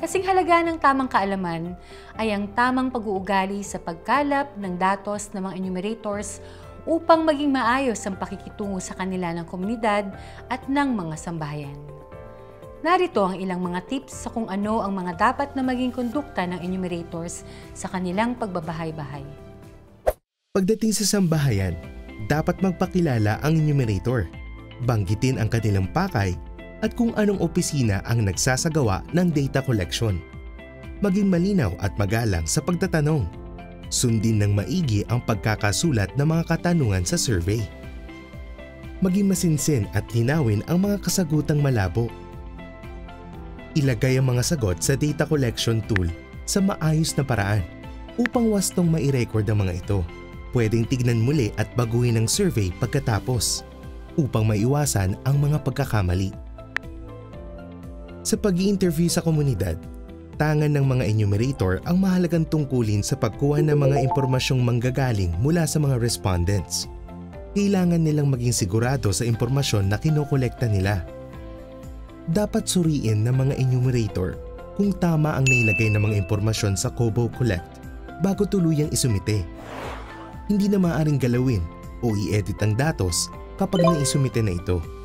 Kasing halaga ng tamang kaalaman ay ang tamang pag-uugali sa pagkalap ng datos ng mga enumerators upang maging maayos ang pakikitungo sa kanila ng komunidad at ng mga sambahayan. Narito ang ilang mga tips sa kung ano ang mga dapat na maging kondukta ng enumerators sa kanilang pagbabahay-bahay. Pagdating sa sambahayan, dapat magpakilala ang enumerator. Banggitin ang kanilang pakay at kung anong opisina ang nagsasagawa ng data collection. Maging malinaw at magalang sa pagtatanong. Sundin ng maigi ang pagkakasulat ng mga katanungan sa survey. Maging masinsin at linawin ang mga kasagutang malabo. Ilagay ang mga sagot sa data collection tool sa maayos na paraan upang wastong mai-record ang mga ito. Pwedeng tignan muli at baguhin ang survey pagkatapos upang maiwasan ang mga pagkakamali. Sa pag interview sa komunidad, tangan ng mga enumerator ang mahalagang tungkulin sa pagkuha ng mga impormasyong manggagaling mula sa mga respondents. Kailangan nilang maging sigurado sa impormasyon na kinokolekta nila dapat suriin ng mga enumerator kung tama ang nailagay ng mga impormasyon sa Kobo Collect bago tuluyang isumite. Hindi na maaaring galawin o i-edit ang datos kapag naisumite na ito.